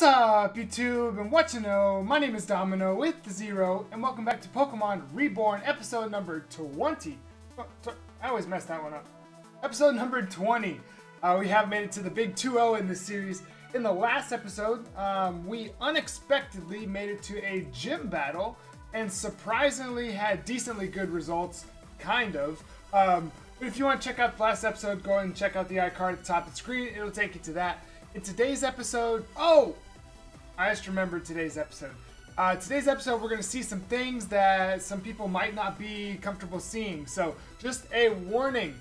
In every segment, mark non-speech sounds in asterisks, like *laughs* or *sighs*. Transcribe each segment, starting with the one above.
What's up, YouTube, and what you know? My name is Domino with the Zero, and welcome back to Pokemon Reborn, episode number 20. Oh, I always mess that one up. Episode number 20. Uh, we have made it to the big 2-0 in this series. In the last episode, um, we unexpectedly made it to a gym battle, and surprisingly had decently good results, kind of. Um, but if you want to check out the last episode, go ahead and check out the iCard at the top of the screen. It'll take you to that. In today's episode, oh, I just remembered today's episode. Uh, today's episode, we're going to see some things that some people might not be comfortable seeing. So, just a warning: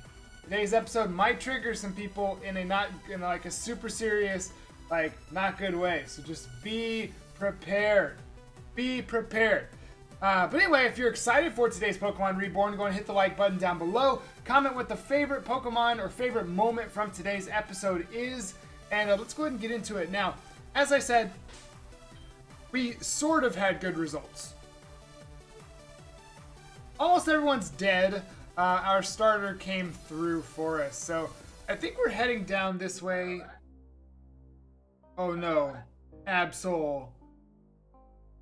today's episode might trigger some people in a not in like a super serious, like not good way. So just be prepared. Be prepared. Uh, but anyway, if you're excited for today's Pokemon Reborn, go and hit the like button down below. Comment what the favorite Pokemon or favorite moment from today's episode is. And uh, let's go ahead and get into it. Now, as I said, we sort of had good results. Almost everyone's dead. Uh, our starter came through for us. So I think we're heading down this way. Oh no. Absol.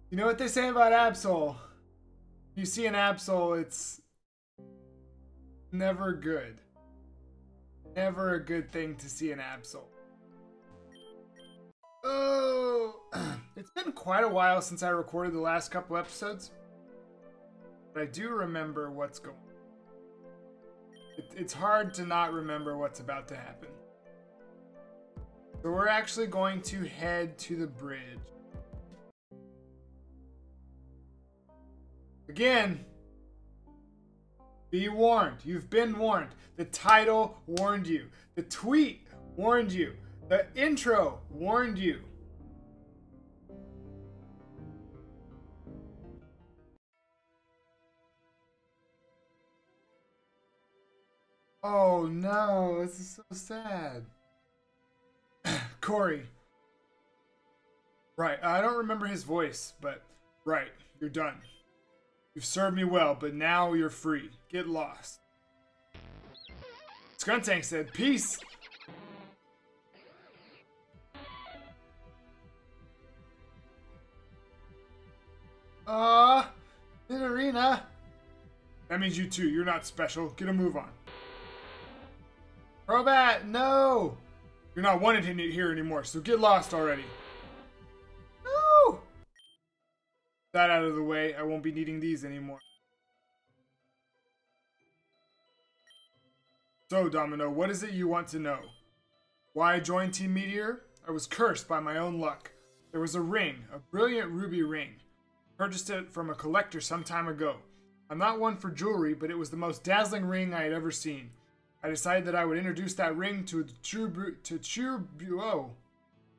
You know what they say about Absol? You see an Absol, it's never good. Never a good thing to see an Absol. Oh, *clears throat* it's been quite a while since I recorded the last couple episodes, but I do remember what's going. It, it's hard to not remember what's about to happen. So we're actually going to head to the bridge. Again, be warned. You've been warned. The title warned you. The tweet warned you. The intro warned you. Oh no, this is so sad. *sighs* Corey. Right, I don't remember his voice, but right, you're done. You've served me well, but now you're free. Get lost. Skuntank said, Peace! Uh, in arena. That means you too. You're not special. Get a move on. Crobat, no! You're not wanted here anymore, so get lost already. No! That out of the way, I won't be needing these anymore. So, Domino, what is it you want to know? Why I joined Team Meteor? I was cursed by my own luck. There was a ring, a brilliant ruby ring. Purchased it from a collector some time ago. I'm not one for jewelry, but it was the most dazzling ring I had ever seen. I decided that I would introduce that ring to true to true oh,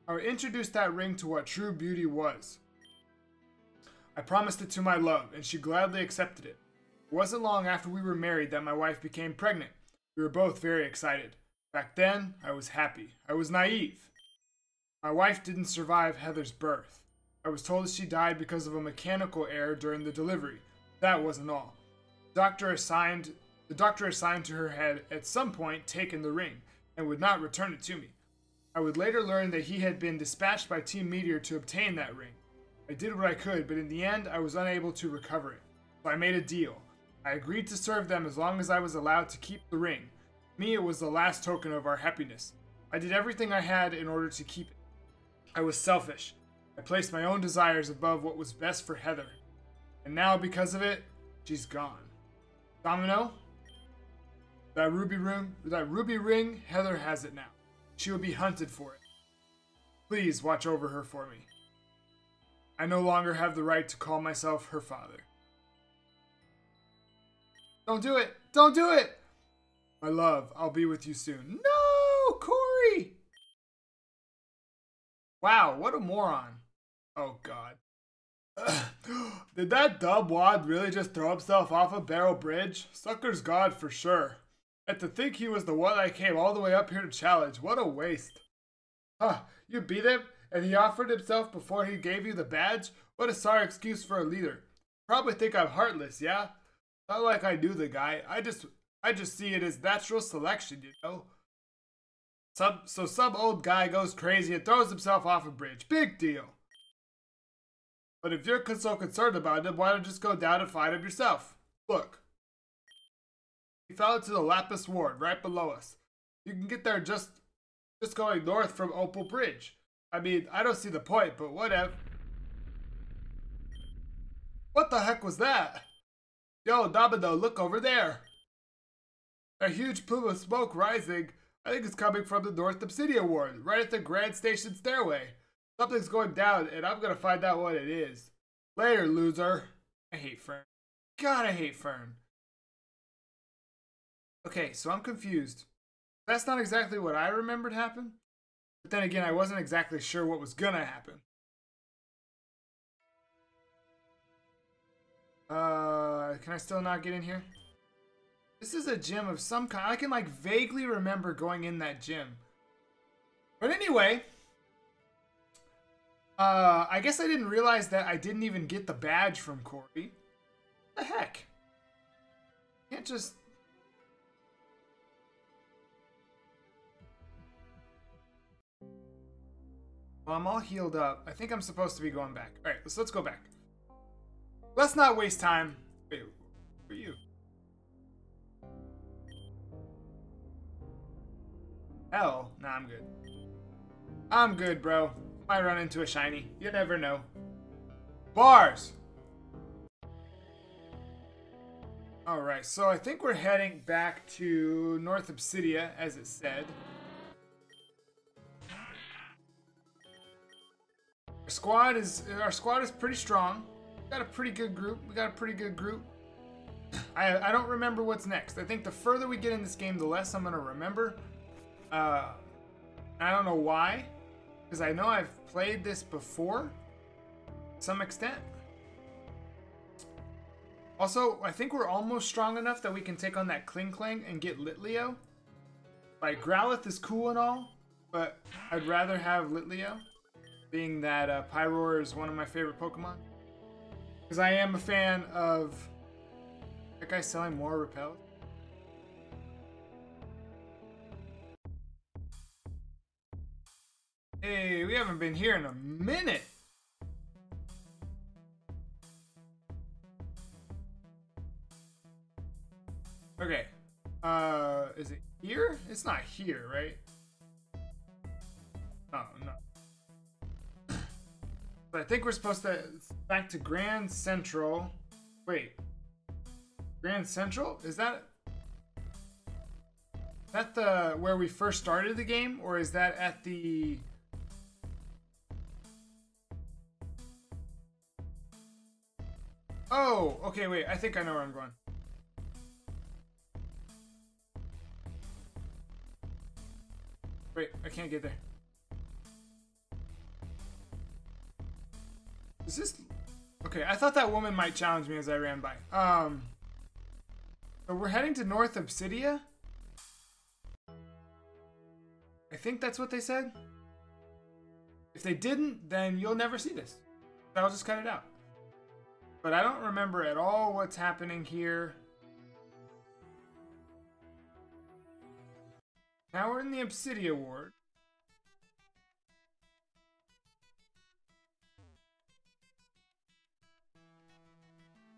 I would introduce that ring to what true beauty was. I promised it to my love, and she gladly accepted it. It wasn't long after we were married that my wife became pregnant. We were both very excited. Back then, I was happy. I was naive. My wife didn't survive Heather's birth. I was told that she died because of a mechanical error during the delivery. That wasn't all. The doctor assigned the doctor assigned to her had at some point taken the ring and would not return it to me. I would later learn that he had been dispatched by Team Meteor to obtain that ring. I did what I could, but in the end I was unable to recover it. So I made a deal. I agreed to serve them as long as I was allowed to keep the ring. To me, it was the last token of our happiness. I did everything I had in order to keep it. I was selfish. I placed my own desires above what was best for Heather. And now, because of it, she's gone. Domino? That ruby ring, that ruby ring, Heather has it now. She will be hunted for it. Please watch over her for me. I no longer have the right to call myself her father. Don't do it! Don't do it! My love, I'll be with you soon. No, Corey! Wow, what a moron. Oh god. *sighs* Did that dub wad really just throw himself off a Beryl bridge? Sucker's god for sure. And to think he was the one I came all the way up here to challenge. What a waste. Huh, you beat him and he offered himself before he gave you the badge? What a sorry excuse for a leader. Probably think I'm heartless, yeah? Not like I knew the guy. I just I just see it as natural selection, you know? Sub, so some old guy goes crazy and throws himself off a bridge. Big deal. But if you're so concerned about it, why don't you just go down and find him yourself? Look. He fell into the Lapis Ward, right below us. You can get there just just going north from Opal Bridge. I mean, I don't see the point, but whatever. What the heck was that? Yo, Domino, look over there. A huge plume of smoke rising. I think it's coming from the North Obsidia Ward, right at the Grand Station stairway. Something's going down, and I'm gonna find out what it is. Later, loser. I hate Fern. God, I hate Fern. Okay, so I'm confused. That's not exactly what I remembered happened. But then again, I wasn't exactly sure what was gonna happen. Uh, can I still not get in here? This is a gym of some kind. I can like vaguely remember going in that gym. But anyway, uh, I guess I didn't realize that I didn't even get the badge from Corey. What the heck? Can't just Well, I'm all healed up. I think I'm supposed to be going back. All right, let's let's go back. Let's not waste time. Wait, who are you? Hell, nah, I'm good. I'm good, bro. Might run into a shiny. You never know. Bars! Alright, so I think we're heading back to North Obsidia, as it said. Our squad is our squad is pretty strong. We got a pretty good group. We got a pretty good group. I I don't remember what's next. I think the further we get in this game, the less I'm gonna remember. Uh, I don't know why, because I know I've played this before, some extent. Also, I think we're almost strong enough that we can take on that Klinklang and get Litleo. Like, Growlithe is cool and all, but I'd rather have Litleo being that uh, Pyroar is one of my favorite Pokemon. Because I am a fan of... That guy selling more repels? Hey, we haven't been here in a minute! Okay. Uh, is it here? It's not here, right? Oh, no. *coughs* But I think we're supposed to back to Grand Central. Wait. Grand Central? Is that is that the where we first started the game or is that at the Oh, okay, wait. I think I know where I'm going. Wait, I can't get there. Is this... Okay, I thought that woman might challenge me as I ran by. Um... But we're heading to North Obsidia? I think that's what they said. If they didn't, then you'll never see this. I'll just cut it out. But I don't remember at all what's happening here. Now we're in the Obsidia Ward.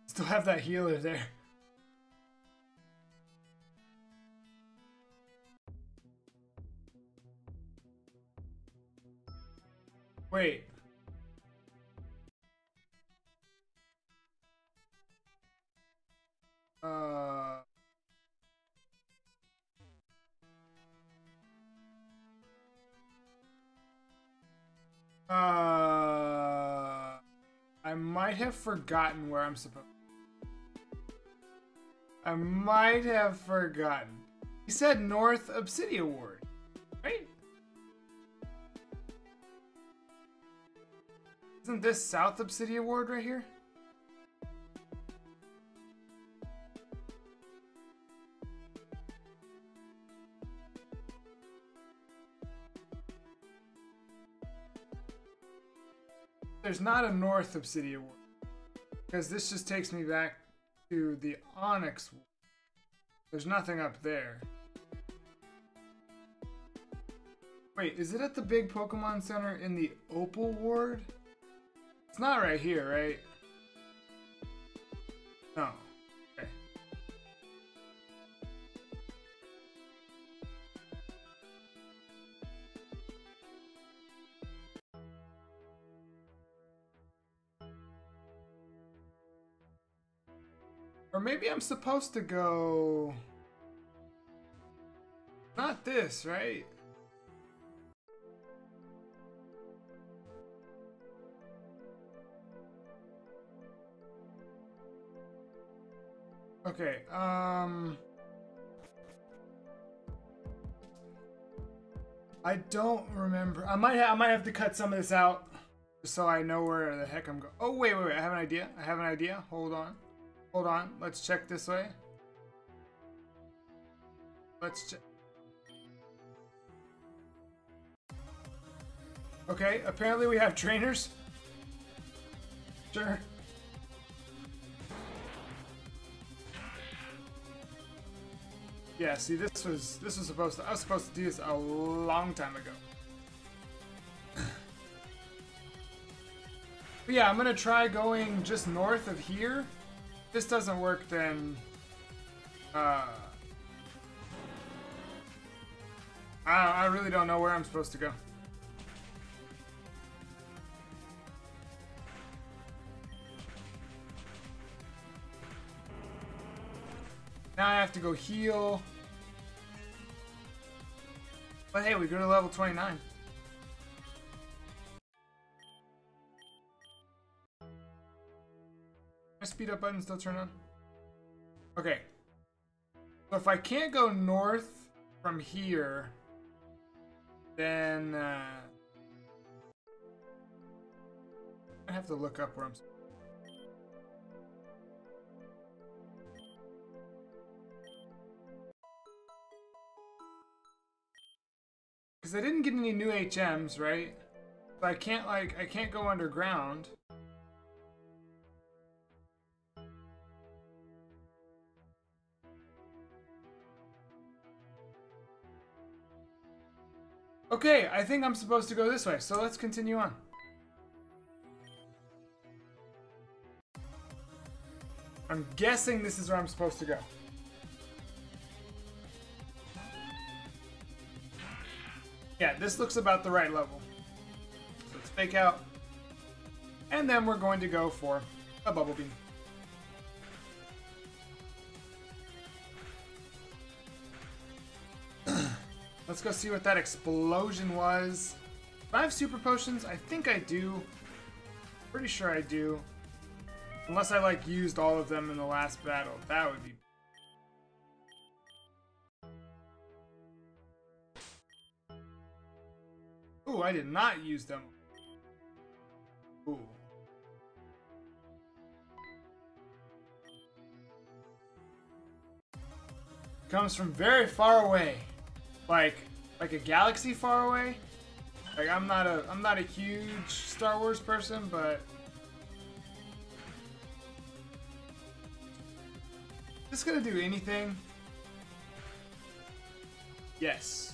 Still have that healer there. Wait. Uh... Uh... I might have forgotten where I'm supposed I might have forgotten. He said North Obsidia Ward, right? Isn't this South Obsidia Ward right here? There's not a North Obsidia Ward. Because this just takes me back to the Onyx. There's nothing up there. Wait, is it at the big Pokemon Center in the Opal Ward? It's not right here, right? Or maybe I'm supposed to go... Not this, right? Okay, um... I don't remember. I might, I might have to cut some of this out so I know where the heck I'm going. Oh, wait, wait, wait. I have an idea. I have an idea. Hold on. Hold on. Let's check this way. Let's check. Okay, apparently we have trainers. Sure. Yeah, see this was this was supposed to I was supposed to do this a long time ago. yeah, I'm gonna try going just north of here. If this doesn't work then uh I, I really don't know where I'm supposed to go. Now I have to go heal. But hey, we go to level 29. My speed up button still turn on? Okay. So if I can't go north from here, then uh, I have to look up where I'm. Because I didn't get any new HMs, right? But I can't, like, I can't go underground. Okay, I think I'm supposed to go this way, so let's continue on. I'm guessing this is where I'm supposed to go. Yeah, this looks about the right level. So let's fake out. And then we're going to go for a bubble beam. Let's go see what that explosion was. Do I have super potions? I think I do. Pretty sure I do. Unless I like used all of them in the last battle. That would be Ooh, I did not use them. Ooh. Comes from very far away. Like like a galaxy far away. Like I'm not a I'm not a huge Star Wars person, but this gonna do anything? Yes.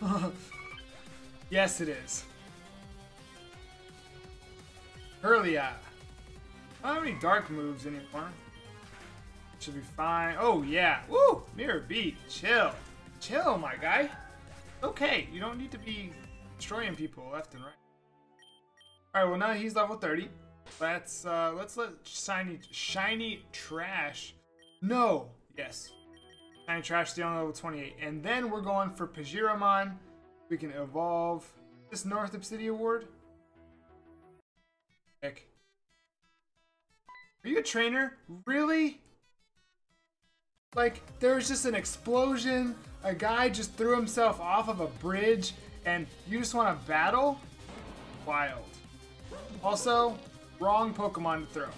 *laughs* Yes, it is. Hurlia. I don't have any dark moves anymore. Should be fine. Oh, yeah. Woo! Mirror beat. Chill. Chill, my guy. Okay, you don't need to be destroying people left and right. Alright, well now he's level 30. Let's uh let's let shiny shiny trash. No. Yes. Shiny trash on level 28. And then we're going for Pajiramon. We can evolve this North Obsidia Ward. Heck. Are you a trainer? Really? Like, there was just an explosion, a guy just threw himself off of a bridge, and you just want to battle? Wild. Also, wrong Pokemon to throw.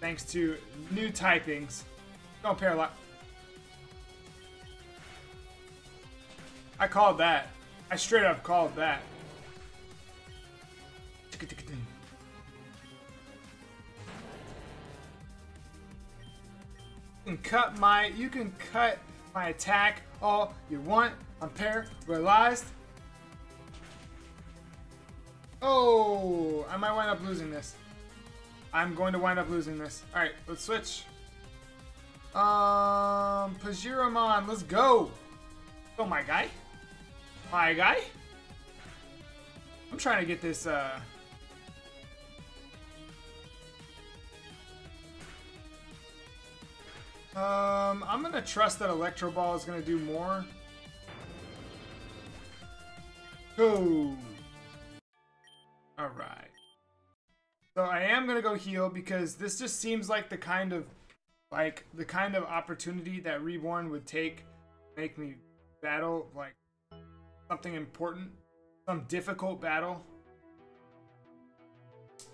Thanks to new typings. Don't lot. I called that. I straight up called that. Can cut my you can cut my attack all you want, I'm paralyzed. Oh, I might wind up losing this. I'm going to wind up losing this. Alright, let's switch. Um, Pajiramon, let's go. Oh, my guy. My guy. I'm trying to get this, uh... Um, I'm gonna trust that Electro Ball is gonna do more. Go! Alright. So I am gonna go heal because this just seems like the kind of like the kind of opportunity that Reborn would take make me battle like something important, some difficult battle.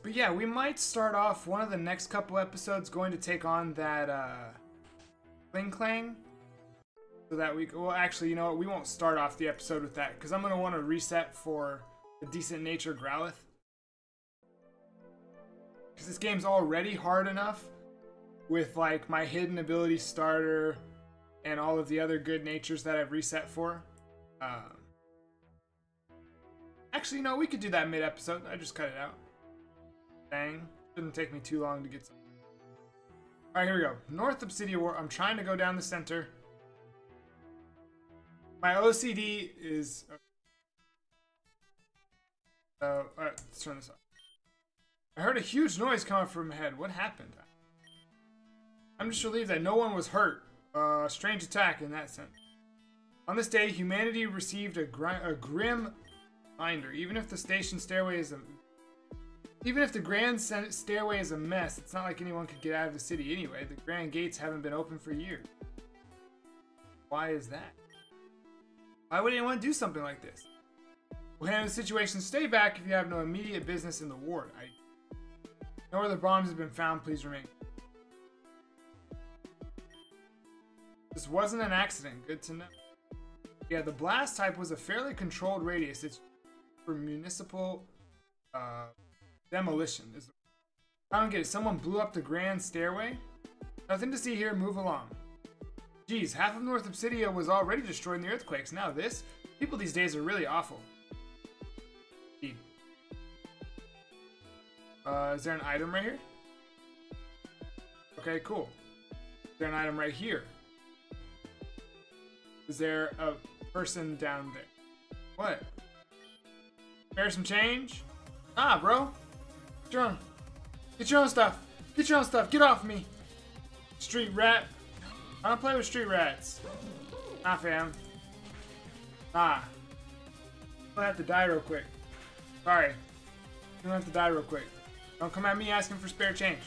But yeah, we might start off one of the next couple episodes going to take on that uh Klinklang. So that we well actually you know what we won't start off the episode with that because I'm gonna want to reset for a decent nature Growlithe. Because this game's already hard enough with like my hidden ability starter and all of the other good natures that I've reset for. Um, actually, no, we could do that mid episode. I just cut it out. Dang. Shouldn't take me too long to get some. Alright, here we go. North Obsidia War. I'm trying to go down the center. My OCD is. Uh, alright, let's turn this off. I heard a huge noise coming from ahead. What happened? I'm just relieved that no one was hurt. Uh, strange attack in that sense. On this day, humanity received a, gri a grim reminder. Even if the station stairway is a even if the grand stairway is a mess, it's not like anyone could get out of the city anyway. The grand gates haven't been open for years. Why is that? Why would anyone do something like this? We'll handle the situation. Stay back if you have no immediate business in the ward. I no other bombs have been found. Please remain. This wasn't an accident. Good to know. Yeah, the blast type was a fairly controlled radius. It's for municipal uh, demolition. I don't get it. Someone blew up the grand stairway? Nothing to see here. Move along. Geez, half of North Obsidia was already destroyed in the earthquakes. Now this? People these days are really awful. Uh, is there an item right here? Okay, cool. Is there an item right here? Is there a person down there? What? Spare some change? Ah, bro. Get your own. Get your own stuff. Get your own stuff. Get off me. Street rat. I don't play with street rats. Nah, fam. Ah. I'm gonna have to die real quick. Sorry. I'm gonna have to die real quick. Don't come at me asking for spare change.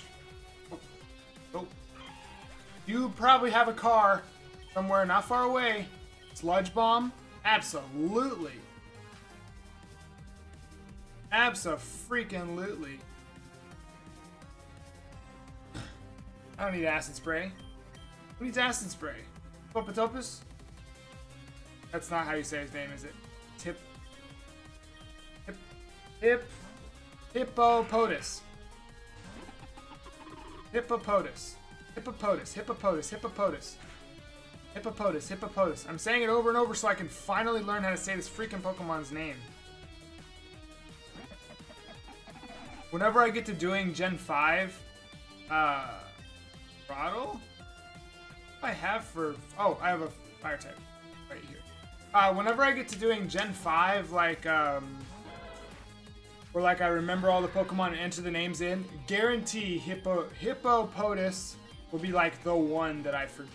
Oh. oh. You probably have a car somewhere not far away. Sludge bomb? Absolutely. Abso-freaking-lutely. I don't need acid spray. Who needs acid spray? Popatopus? That's not how you say his name, is it? Tip. Hip. Hip. Hippopotas. Hippopotas. Hippopotas. Hippopotas. Hippopotas. Hippopotas. Hippopotas. I'm saying it over and over so I can finally learn how to say this freaking Pokemon's name. Whenever I get to doing Gen 5, uh, Throttle? I have for, oh, I have a fire type right here. Uh, whenever I get to doing Gen 5, like, um, Or like I remember all the Pokemon and enter the names in, guarantee Hippo Hippopotas will be like the one that I forget.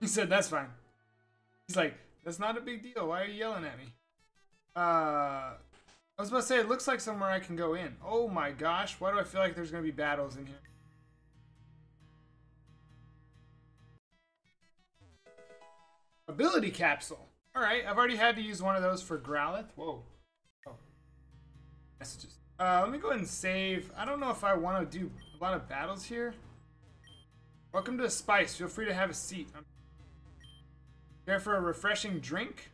He said, that's fine. He's like, that's not a big deal. Why are you yelling at me? Uh, I was about to say, it looks like somewhere I can go in. Oh my gosh, why do I feel like there's going to be battles in here? Ability capsule. All right, I've already had to use one of those for Growlithe. Whoa. Oh. Messages. Uh, let me go ahead and save. I don't know if I want to do a lot of battles here. Welcome to Spice. Feel free to have a seat. I'm Care for a refreshing drink?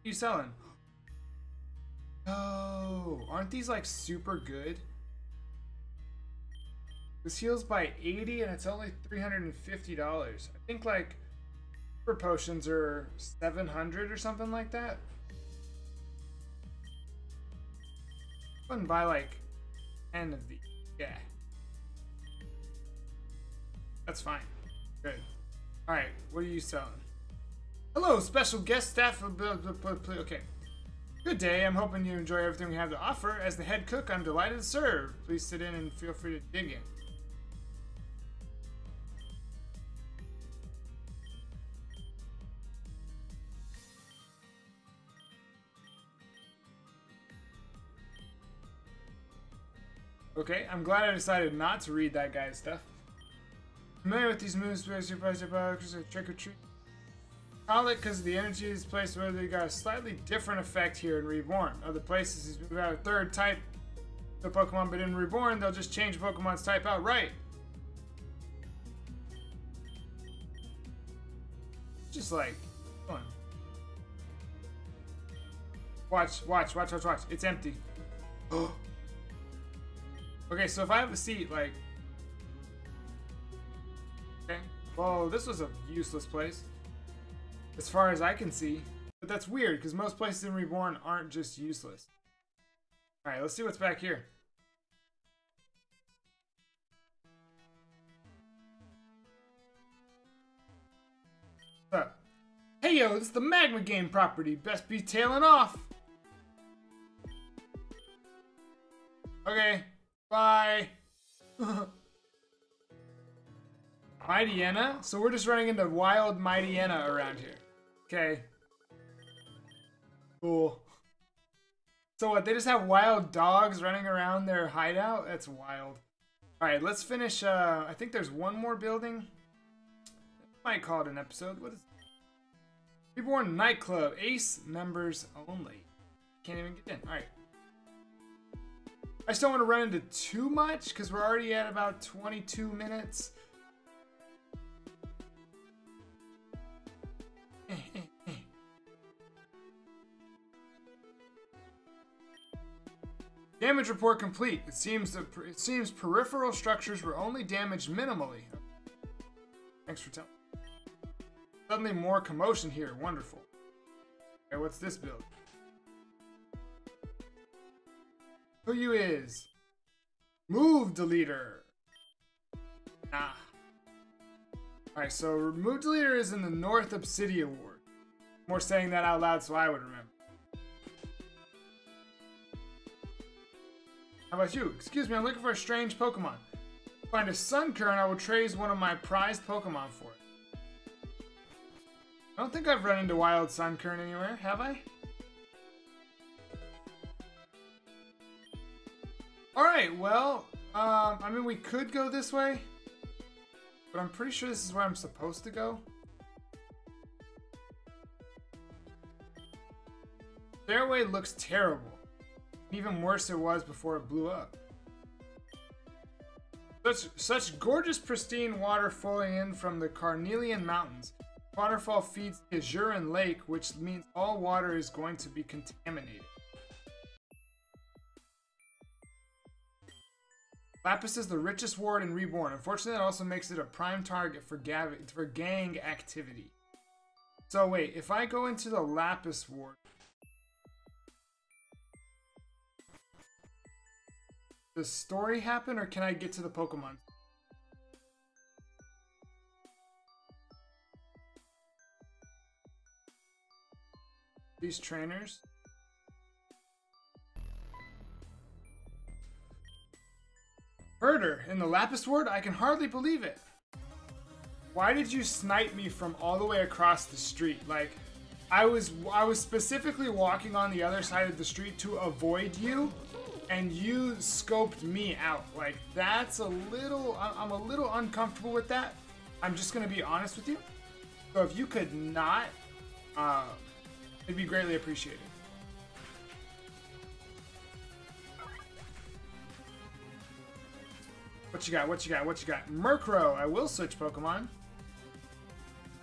What are you selling? Oh, aren't these like super good? This heals by 80 and it's only $350. I think like super potions are 700 or something like that. I wouldn't buy like 10 of these. Yeah. That's fine. Good. Alright, what are you selling? Hello, special guest staff. Okay. Good day. I'm hoping you enjoy everything we have to offer. As the head cook, I'm delighted to serve. Please sit in and feel free to dig in. Okay, I'm glad I decided not to read that guy's stuff. Familiar with these moves, trick or treat. It because the energy is placed where they got a slightly different effect here in Reborn. Other places, we've got a third type the Pokemon, but in Reborn, they'll just change Pokemon's type outright. Just like, on. Watch, watch, watch, watch, watch. It's empty. *gasps* okay, so if I have a seat, like, okay. Well, this was a useless place. As far as I can see. But that's weird, because most places in Reborn aren't just useless. Alright, let's see what's back here. Hey yo, this is the Magma Game property. Best be tailing off. Okay, bye. *laughs* Mightyena? So we're just running into wild Mightyena around here. Okay. Cool. So what, they just have wild dogs running around their hideout? That's wild. Alright, let's finish, uh, I think there's one more building. Might call it an episode. What is it? Reborn Nightclub. Ace members only. Can't even get in. Alright. I just don't want to run into too much because we're already at about 22 minutes. Damage report complete. It seems that it seems peripheral structures were only damaged minimally. Thanks for telling. Suddenly more commotion here. Wonderful. Okay, what's this build? Who you is? Move deleter. Nah. Alright, so Move Deleter is in the North Obsidia Ward. More saying that out loud so I would remember. How about you? Excuse me, I'm looking for a strange Pokemon. Find a Sunkern, I will trade one of my prized Pokemon for it. I don't think I've run into Wild Sunkern anywhere, have I? Alright, well, um, I mean, we could go this way. But I'm pretty sure this is where I'm supposed to go. Fairway looks terrible. Even worse it was before it blew up. Such, such gorgeous pristine water flowing in from the Carnelian Mountains. Waterfall feeds the Azurine Lake, which means all water is going to be contaminated. Lapis is the richest ward in Reborn. Unfortunately, that also makes it a prime target for, for gang activity. So wait, if I go into the Lapis ward, does story happen or can I get to the Pokemon? These trainers? Herder, in the Lapis ward? I can hardly believe it. Why did you snipe me from all the way across the street? Like, I was I was specifically walking on the other side of the street to avoid you, and you scoped me out. Like, that's a little, I'm a little uncomfortable with that. I'm just gonna be honest with you. So if you could not, uh, it'd be greatly appreciated. What you got? What you got? What you got? Murkrow. I will switch Pokemon.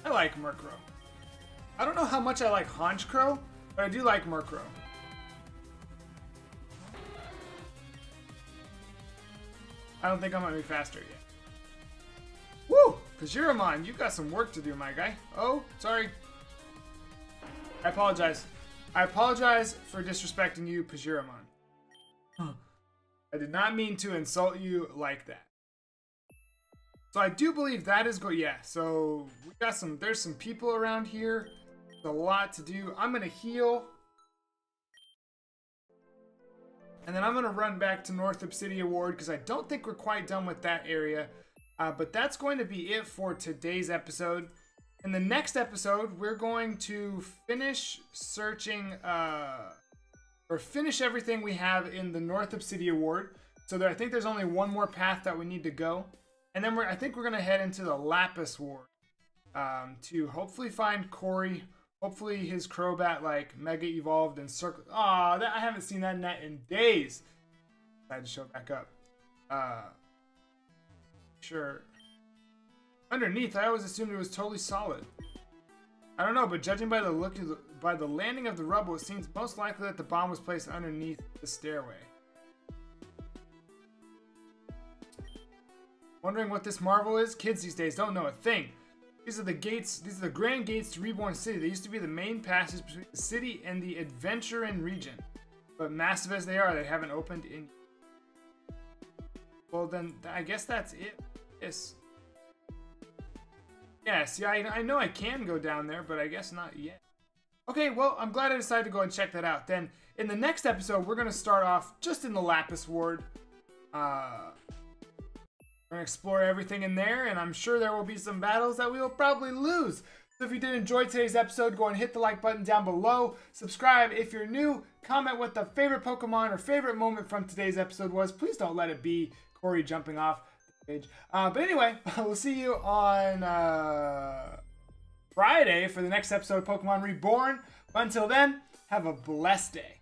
I like Murkrow. I don't know how much I like Honchkrow, but I do like Murkrow. I don't think I'm gonna be faster yet. Woo! Kajiramon, you're mine. You got some work to do, my guy. Oh, sorry. I apologize. I apologize for disrespecting you, Pajiramon. I did not mean to insult you like that. So I do believe that is go. Yeah. So we got some. There's some people around here. There's a lot to do. I'm gonna heal, and then I'm gonna run back to North Obsidia Ward because I don't think we're quite done with that area. Uh, but that's going to be it for today's episode. In the next episode, we're going to finish searching, uh, or finish everything we have in the North Obsidia Ward. So there, I think there's only one more path that we need to go. And then I think we're going to head into the Lapis Ward um, to hopefully find Corey. Hopefully his Crobat, like, Mega Evolved and Circle. Aw, I haven't seen that net in days. I had to show back up. Uh, sure. Underneath, I always assumed it was totally solid. I don't know, but judging by the look the, by the landing of the rubble, it seems most likely that the bomb was placed underneath the stairway. Wondering what this marvel is? Kids these days don't know a thing. These are the gates, these are the grand gates to Reborn City. They used to be the main passage between the city and the Aventurine region. But massive as they are, they haven't opened in... Well then, I guess that's it. Yes. Yeah, I, I know I can go down there, but I guess not yet. Okay, well, I'm glad I decided to go and check that out. Then, in the next episode, we're going to start off just in the Lapis Ward. Uh, we're going to explore everything in there, and I'm sure there will be some battles that we will probably lose. So if you did enjoy today's episode, go and hit the like button down below. Subscribe if you're new. Comment what the favorite Pokemon or favorite moment from today's episode was. Please don't let it be Corey jumping off the page. Uh, but anyway, *laughs* we'll see you on uh, Friday for the next episode of Pokemon Reborn. But until then, have a blessed day.